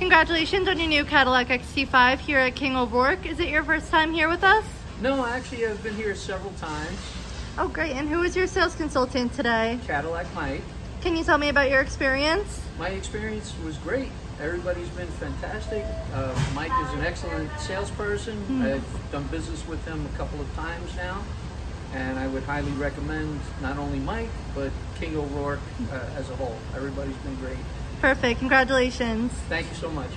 Congratulations on your new Cadillac XT5 here at King O'Rourke. Is it your first time here with us? No, actually, I've been here several times. Oh, great. And who is your sales consultant today? Cadillac Mike. Can you tell me about your experience? My experience was great. Everybody's been fantastic. Uh, Mike is an excellent salesperson. Hmm. I've done business with him a couple of times now. And I would highly recommend not only Mike, but King O'Rourke uh, as a whole. Everybody's been great. Perfect. Congratulations. Thank you so much.